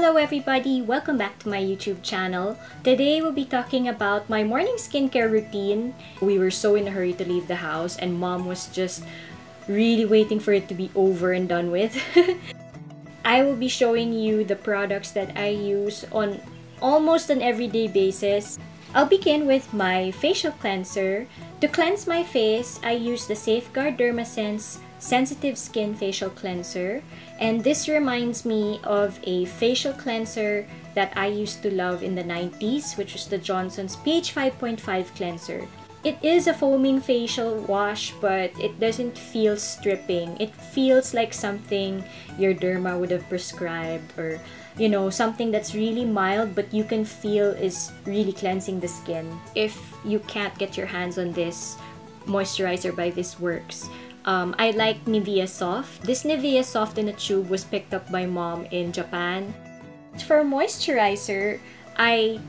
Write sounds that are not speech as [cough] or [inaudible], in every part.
Hello everybody! Welcome back to my YouTube channel. Today we'll be talking about my morning skincare routine. We were so in a hurry to leave the house and mom was just really waiting for it to be over and done with. [laughs] I will be showing you the products that I use on almost an everyday basis. I'll begin with my facial cleanser. To cleanse my face, I use the Safeguard Dermasense Sensitive Skin Facial Cleanser. And this reminds me of a facial cleanser that I used to love in the 90s, which was the Johnson's pH 5.5 cleanser. It is a foaming facial wash, but it doesn't feel stripping. It feels like something your derma would have prescribed or you know, something that's really mild but you can feel is really cleansing the skin. If you can't get your hands on this moisturizer by This Works, um, I like Nivea Soft. This Nivea Soft in a tube was picked up by mom in Japan. For moisturizer, I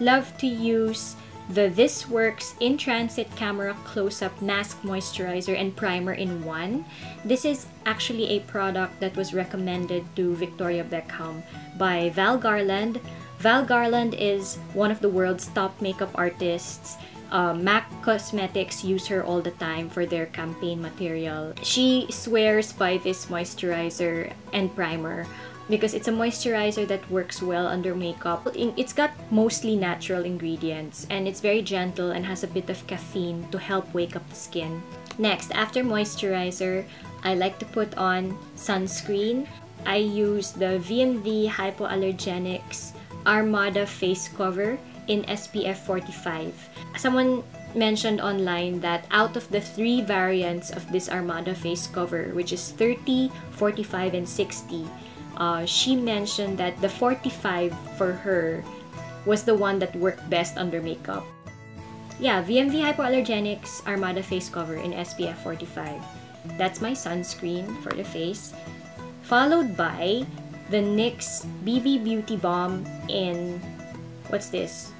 love to use the This Works In Transit Camera Close-Up Mask Moisturizer and Primer in one. This is actually a product that was recommended to Victoria Beckham by Val Garland. Val Garland is one of the world's top makeup artists uh, MAC Cosmetics use her all the time for their campaign material. She swears by this moisturizer and primer because it's a moisturizer that works well under makeup. It's got mostly natural ingredients and it's very gentle and has a bit of caffeine to help wake up the skin. Next, after moisturizer, I like to put on sunscreen. I use the VMV Hypoallergenics Armada Face Cover in SPF 45. Someone mentioned online that out of the three variants of this Armada face cover, which is 30, 45, and 60, uh, she mentioned that the 45 for her was the one that worked best under makeup. Yeah, VMV Hypoallergenics Armada face cover in SPF 45. That's my sunscreen for the face. Followed by the NYX BB Beauty Balm in what's this?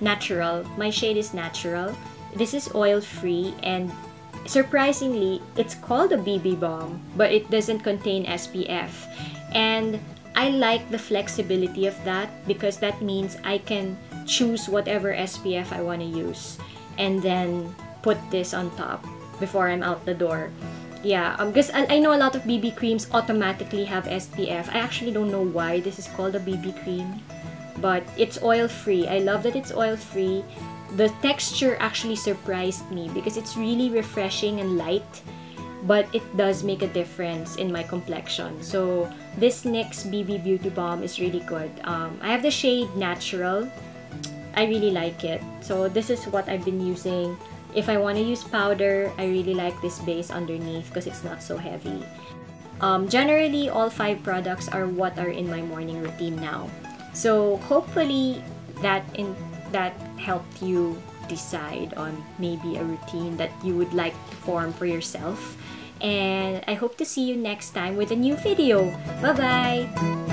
Natural. My shade is natural. This is oil-free and surprisingly, it's called a BB balm, but it doesn't contain SPF. And I like the flexibility of that because that means I can choose whatever SPF I want to use and then put this on top before I'm out the door. Yeah, um, because I, I know a lot of BB creams automatically have SPF. I actually don't know why this is called a BB cream but it's oil free. I love that it's oil free. The texture actually surprised me because it's really refreshing and light but it does make a difference in my complexion. So this NYX BB Beauty Balm is really good. Um, I have the shade Natural. I really like it. So this is what I've been using. If I want to use powder, I really like this base underneath because it's not so heavy. Um, generally, all five products are what are in my morning routine now. So hopefully that in that helped you decide on maybe a routine that you would like to form for yourself. And I hope to see you next time with a new video. Bye-bye!